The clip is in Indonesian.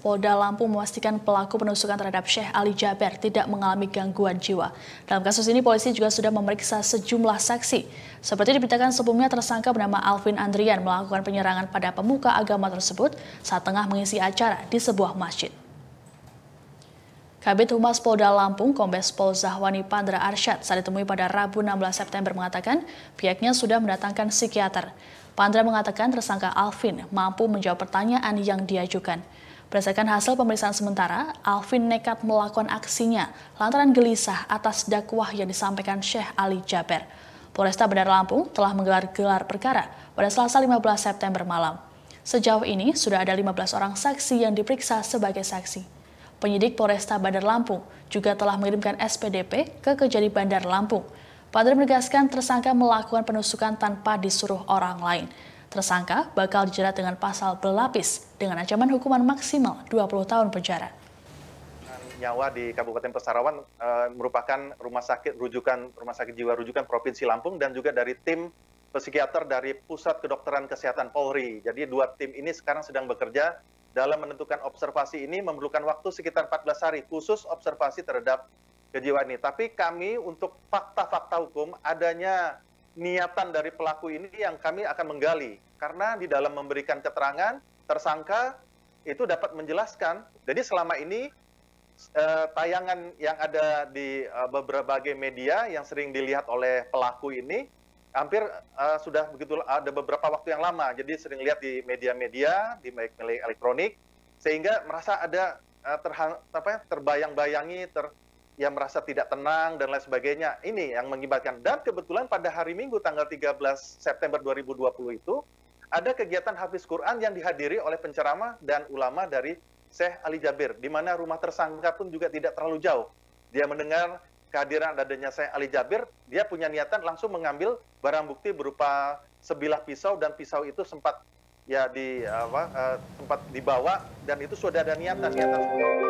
Polda Lampung memastikan pelaku penusukan terhadap Syekh Ali Jaber tidak mengalami gangguan jiwa. Dalam kasus ini, polisi juga sudah memeriksa sejumlah saksi. Seperti diberitakan sebelumnya, tersangka bernama Alvin Andrian melakukan penyerangan pada pemuka agama tersebut saat tengah mengisi acara di sebuah masjid. Kabit Humas Polda Lampung, Kombes Pol Zahwani Pandra Arsyad, saat ditemui pada Rabu 16 September mengatakan pihaknya sudah mendatangkan psikiater. Pandra mengatakan tersangka Alvin mampu menjawab pertanyaan yang diajukan. Berdasarkan hasil pemeriksaan sementara, Alvin nekat melakukan aksinya lantaran gelisah atas dakwah yang disampaikan Syekh Ali Jaber. Polresta Bandar Lampung telah menggelar gelar perkara pada Selasa 15 September malam. Sejauh ini sudah ada 15 orang saksi yang diperiksa sebagai saksi. Penyidik Polresta Bandar Lampung juga telah mengirimkan SPDP ke Kejari Bandar Lampung. Padre menegaskan tersangka melakukan penusukan tanpa disuruh orang lain. Tersangka bakal dijerat dengan pasal berlapis dengan ancaman hukuman maksimal 20 tahun penjara. Nyawa di Kabupaten Pesarawan e, merupakan rumah sakit rujukan rumah sakit jiwa rujukan Provinsi Lampung dan juga dari tim psikiater dari Pusat Kedokteran Kesehatan Polri. Jadi dua tim ini sekarang sedang bekerja dalam menentukan observasi ini memerlukan waktu sekitar 14 hari khusus observasi terhadap kejiwaan ini. Tapi kami untuk fakta-fakta hukum adanya niatan dari pelaku ini yang kami akan menggali. Karena di dalam memberikan keterangan, tersangka itu dapat menjelaskan. Jadi selama ini eh, tayangan yang ada di eh, berbagai media yang sering dilihat oleh pelaku ini hampir uh, sudah begitu ada beberapa waktu yang lama. Jadi sering lihat di media-media, di media elektronik, sehingga merasa ada apa, ya, terbayang-bayangi, ter, yang merasa tidak tenang dan lain sebagainya. Ini yang mengibatkan. Dan kebetulan pada hari Minggu tanggal 13 September 2020 itu ada kegiatan Hafiz Quran yang dihadiri oleh penceramah dan ulama dari Syekh Ali Jabir, di mana rumah tersangka pun juga tidak terlalu jauh. Dia mendengar kehadiran adanya Syekh Ali Jabir, dia punya niatan langsung mengambil barang bukti berupa sebilah pisau dan pisau itu sempat ya di apa uh, sempat dibawa dan itu sudah ada niatan niatan